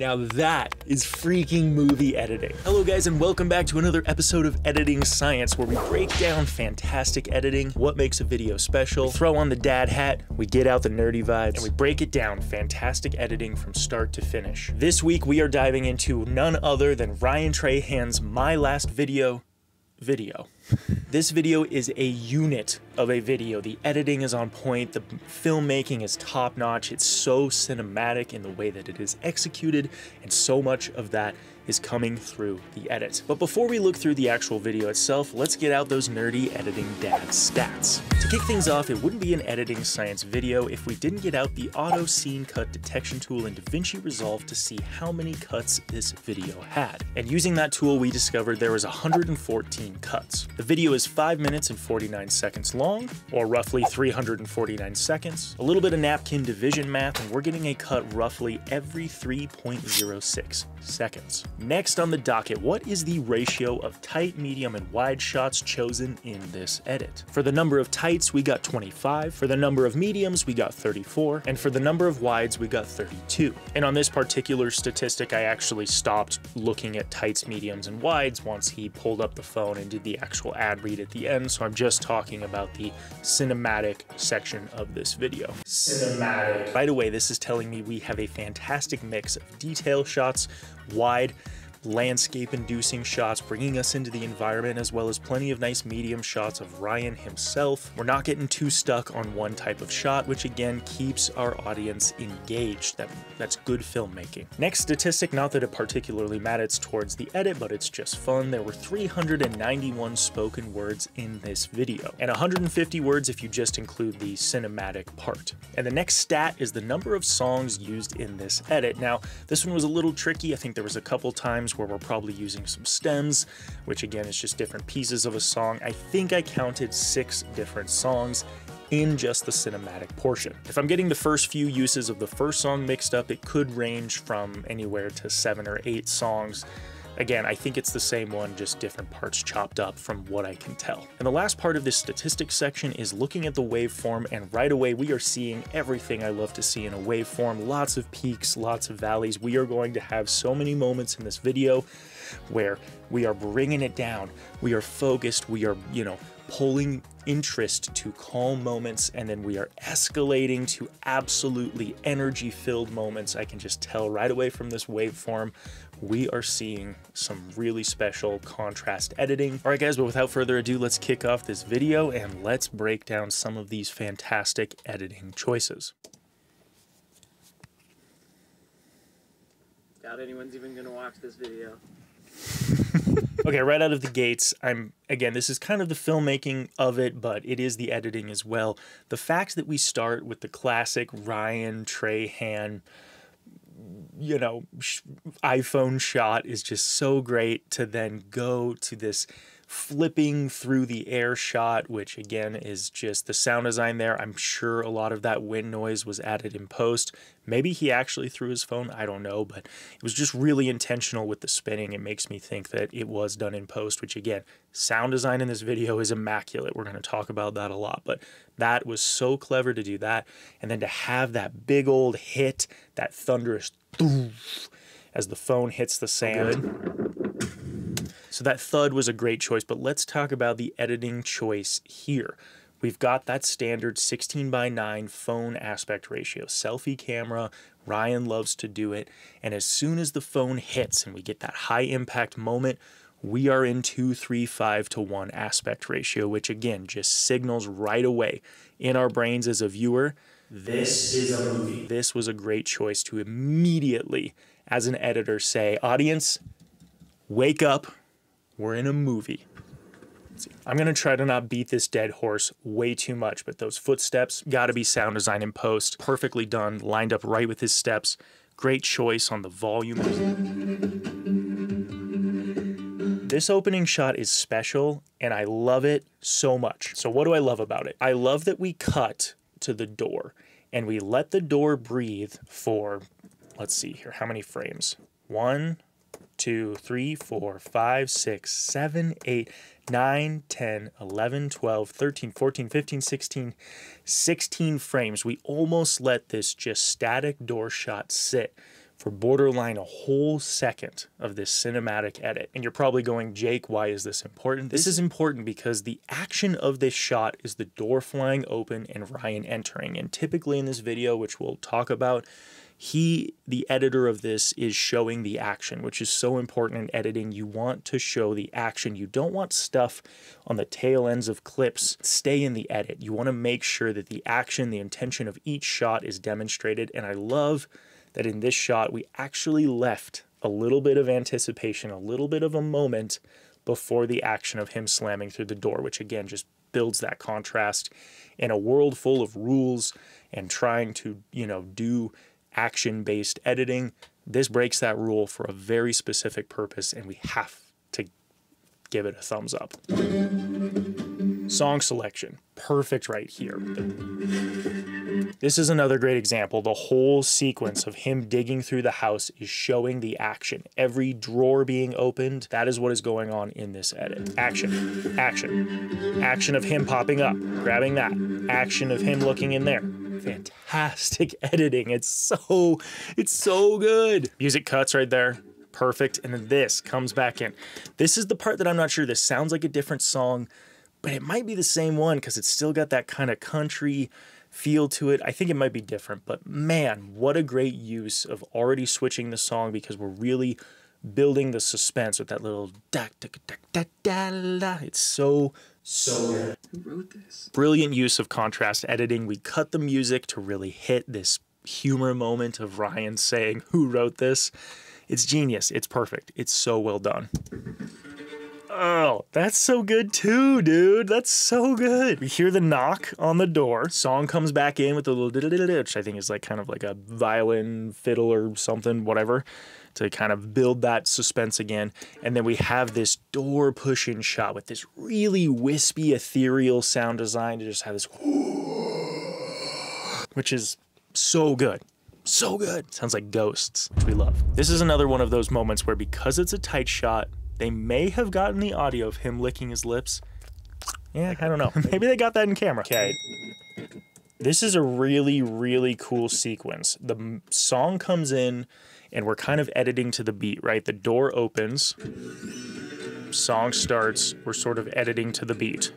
Now that is freaking movie editing. Hello guys and welcome back to another episode of Editing Science where we break down fantastic editing, what makes a video special, we throw on the dad hat, we get out the nerdy vibes, and we break it down fantastic editing from start to finish. This week we are diving into none other than Ryan Trahan's My Last Video video. this video is a unit of a video. The editing is on point, the filmmaking is top notch, it's so cinematic in the way that it is executed, and so much of that is coming through the edit. But before we look through the actual video itself, let's get out those nerdy editing dad stats. To kick things off, it wouldn't be an editing science video if we didn't get out the auto scene cut detection tool in DaVinci Resolve to see how many cuts this video had. And using that tool, we discovered there was 114 cuts. The video is 5 minutes and 49 seconds long, or roughly 349 seconds. A little bit of napkin division math, and we're getting a cut roughly every 3.06 seconds. Next on the docket, what is the ratio of tight, medium, and wide shots chosen in this edit? For the number of tights, we got 25. For the number of mediums, we got 34. And for the number of wides, we got 32. And on this particular statistic, I actually stopped looking at tights, mediums, and wides once he pulled up the phone and did the actual ad read at the end. So I'm just talking about the cinematic section of this video. Cinematic. Right away, this is telling me we have a fantastic mix of detail shots, wide, landscape inducing shots bringing us into the environment as well as plenty of nice medium shots of Ryan himself. We're not getting too stuck on one type of shot, which again keeps our audience engaged. That, that's good filmmaking. Next statistic, not that it particularly matters towards the edit, but it's just fun. There were 391 spoken words in this video, and 150 words if you just include the cinematic part. And the next stat is the number of songs used in this edit. Now, this one was a little tricky. I think there was a couple times where we're probably using some stems, which again is just different pieces of a song. I think I counted six different songs in just the cinematic portion. If I'm getting the first few uses of the first song mixed up, it could range from anywhere to seven or eight songs. Again, I think it's the same one, just different parts chopped up from what I can tell. And the last part of this statistics section is looking at the waveform, and right away we are seeing everything I love to see in a waveform. Lots of peaks, lots of valleys. We are going to have so many moments in this video where we are bringing it down. We are focused. We are, you know, pulling interest to calm moments and then we are escalating to absolutely energy filled moments. I can just tell right away from this waveform we are seeing some really special contrast editing. All right, guys, but without further ado, let's kick off this video and let's break down some of these fantastic editing choices. Doubt anyone's even gonna watch this video. Okay, right out of the gates, I'm again, this is kind of the filmmaking of it, but it is the editing as well. The fact that we start with the classic Ryan Trahan you know, iPhone shot is just so great to then go to this flipping through the air shot, which again is just the sound design there. I'm sure a lot of that wind noise was added in post. Maybe he actually threw his phone, I don't know, but it was just really intentional with the spinning. It makes me think that it was done in post, which again, sound design in this video is immaculate. We're going to talk about that a lot, but that was so clever to do that. And then to have that big old hit, that thunderous as the phone hits the sand. So that thud was a great choice, but let's talk about the editing choice here. We've got that standard 16 by 9 phone aspect ratio, selfie camera. Ryan loves to do it. And as soon as the phone hits and we get that high impact moment, we are in 235 to 1 aspect ratio, which again just signals right away in our brains as a viewer this is a movie. This was a great choice to immediately, as an editor, say, audience, wake up, we're in a movie. I'm going to try to not beat this dead horse way too much, but those footsteps got to be sound design in post. Perfectly done, lined up right with his steps. Great choice on the volume. This opening shot is special and I love it so much. So, what do I love about it? I love that we cut to the door and we let the door breathe for, let's see here, how many frames? One, two, three, four, five, six, seven, eight, 9, 10, 11, 12, 13, 14, 15, 16, 16 frames. We almost let this just static door shot sit for borderline a whole second of this cinematic edit. And you're probably going, Jake, why is this important? This is important because the action of this shot is the door flying open and Ryan entering. And typically in this video, which we'll talk about, he, the editor of this, is showing the action, which is so important in editing. You want to show the action. You don't want stuff on the tail ends of clips stay in the edit. You want to make sure that the action, the intention of each shot is demonstrated. And I love that in this shot, we actually left a little bit of anticipation, a little bit of a moment before the action of him slamming through the door, which again just builds that contrast in a world full of rules and trying to, you know, do action based editing. This breaks that rule for a very specific purpose, and we have to give it a thumbs up. Song selection, perfect right here. This is another great example. The whole sequence of him digging through the house is showing the action. Every drawer being opened, that is what is going on in this edit. Action, action, action of him popping up, grabbing that, action of him looking in there. Fantastic editing. It's so, it's so good. Music cuts right there perfect. And then this comes back in. This is the part that I'm not sure. This sounds like a different song but it might be the same one because it's still got that kind of country feel to it. I think it might be different, but man, what a great use of already switching the song because we're really building the suspense with that little da da da da da da. It's so so good. Who wrote this? Brilliant use of contrast editing. We cut the music to really hit this humor moment of Ryan saying, "Who wrote this?" It's genius. It's perfect. It's so well done. Oh, that's so good too, dude. That's so good. We hear the knock on the door. Song comes back in with a little which I think is like kind of like a violin, fiddle, or something, whatever, to kind of build that suspense again. And then we have this door pushing shot with this really wispy, ethereal sound design to just have this, which is so good so good. Sounds like ghosts, which we love. This is another one of those moments where because it's a tight shot, they may have gotten the audio of him licking his lips. Yeah, I don't know. Maybe they got that in camera. Okay. This is a really, really cool sequence. The song comes in and we're kind of editing to the beat, right? The door opens, song starts, we're sort of editing to the beat.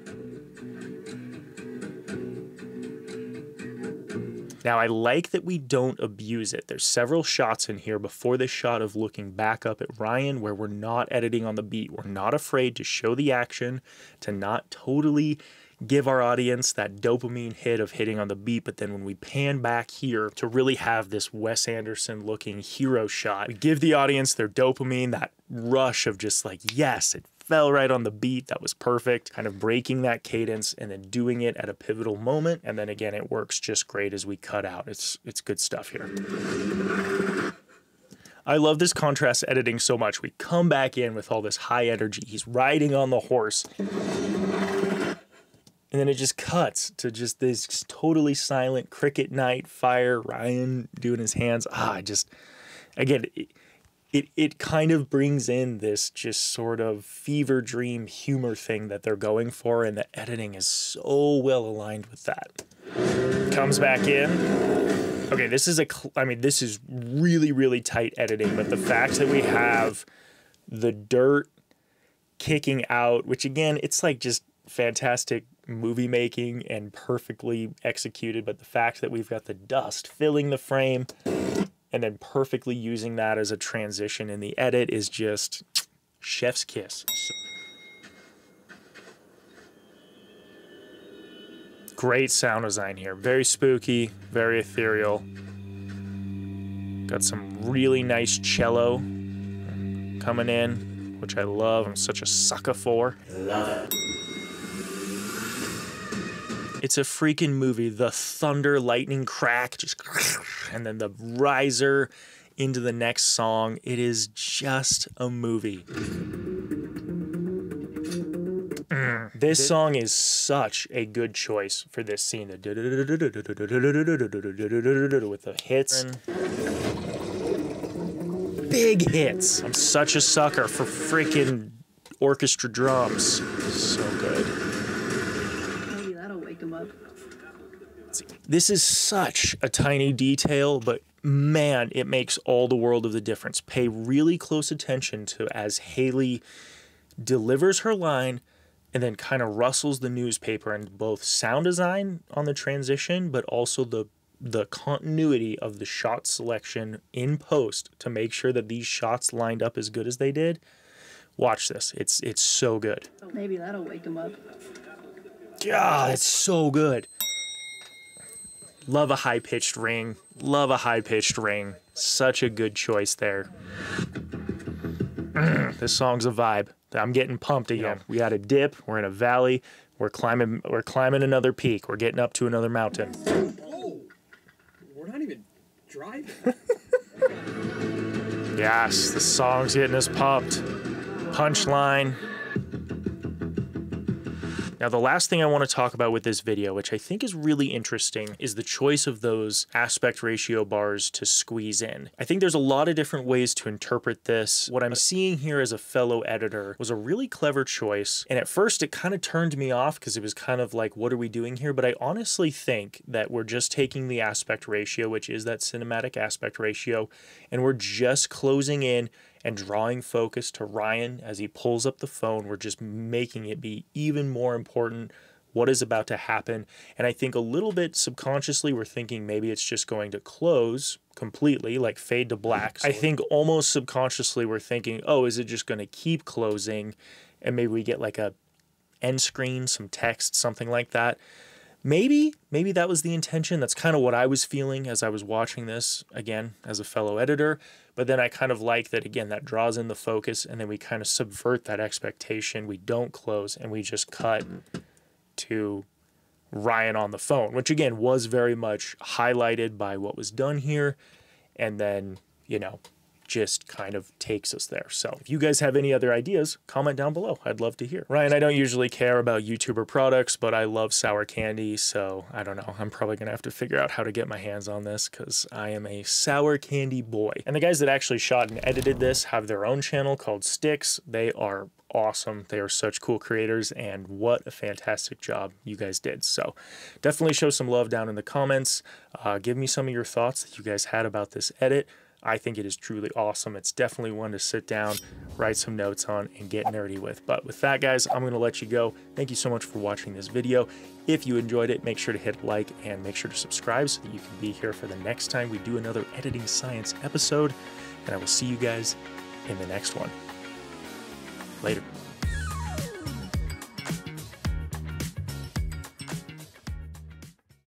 Now, I like that we don't abuse it. There's several shots in here before this shot of looking back up at Ryan where we're not editing on the beat. We're not afraid to show the action, to not totally give our audience that dopamine hit of hitting on the beat, but then when we pan back here to really have this Wes Anderson looking hero shot, we give the audience their dopamine, that rush of just like, yes, it fell right on the beat. That was perfect. Kind of breaking that cadence and then doing it at a pivotal moment. And then again, it works just great as we cut out. It's it's good stuff here. I love this contrast editing so much. We come back in with all this high energy. He's riding on the horse. And then it just cuts to just this totally silent cricket night, fire, Ryan doing his hands. Ah, I just, again, it, it it kind of brings in this just sort of fever dream humor thing that they're going for and the editing is so well aligned with that comes back in okay this is a i mean this is really really tight editing but the fact that we have the dirt kicking out which again it's like just fantastic movie making and perfectly executed but the fact that we've got the dust filling the frame and then perfectly using that as a transition in the edit is just chef's kiss. So great sound design here. Very spooky, very ethereal. Got some really nice cello coming in, which I love. I'm such a sucker for. Love it. It's a freaking movie. The thunder, lightning crack, just and then the riser into the next song. It is just a movie. Mm. This song is such a good choice for this scene. With the hits. Big hits. I'm such a sucker for freaking orchestra drums. So good. This is such a tiny detail, but man, it makes all the world of the difference. Pay really close attention to as Haley delivers her line and then kind of rustles the newspaper and both sound design on the transition, but also the the continuity of the shot selection in post to make sure that these shots lined up as good as they did. Watch this. It's it's so good. Maybe that'll wake him up. God, it's so good. Love a high pitched ring. Love a high pitched ring. Such a good choice there. this song's a vibe. I'm getting pumped again. We had a dip. We're in a valley. We're climbing. We're climbing another peak. We're getting up to another mountain. Oh, we're not even driving. Yes, the song's getting us pumped. Punchline. Now, the last thing I want to talk about with this video, which I think is really interesting, is the choice of those aspect ratio bars to squeeze in. I think there's a lot of different ways to interpret this. What I'm seeing here as a fellow editor was a really clever choice. And at first, it kind of turned me off because it was kind of like, what are we doing here? But I honestly think that we're just taking the aspect ratio, which is that cinematic aspect ratio, and we're just closing in and drawing focus to Ryan as he pulls up the phone. We're just making it be even more important what is about to happen. And I think a little bit subconsciously, we're thinking maybe it's just going to close completely, like fade to black. I think almost subconsciously, we're thinking, oh, is it just going to keep closing? And maybe we get like a end screen, some text, something like that. Maybe, maybe that was the intention. That's kind of what I was feeling as I was watching this again as a fellow editor. But then I kind of like that again, that draws in the focus and then we kind of subvert that expectation. We don't close and we just cut to Ryan on the phone, which again was very much highlighted by what was done here. And then, you know, just kind of takes us there. So if you guys have any other ideas, comment down below. I'd love to hear. Ryan, I don't usually care about YouTuber products, but I love sour candy. So I don't know. I'm probably going to have to figure out how to get my hands on this because I am a sour candy boy. And the guys that actually shot and edited this have their own channel called Sticks. They are awesome. They are such cool creators, and what a fantastic job you guys did. So, definitely show some love down in the comments. Uh, give me some of your thoughts that you guys had about this edit. I think it is truly awesome. It's definitely one to sit down, write some notes on, and get nerdy with. But with that, guys, I'm going to let you go. Thank you so much for watching this video. If you enjoyed it, make sure to hit like and make sure to subscribe so that you can be here for the next time we do another Editing Science episode. And I will see you guys in the next one. Later.